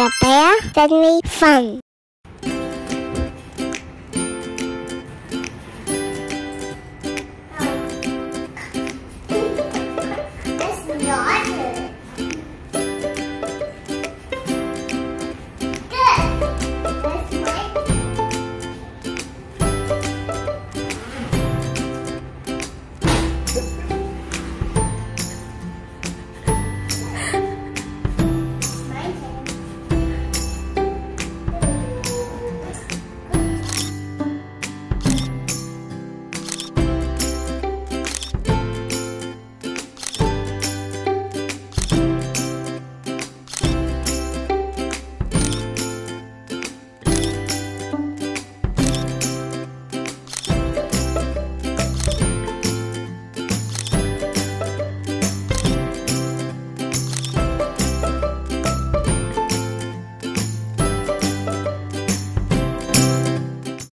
The bear sent me fun.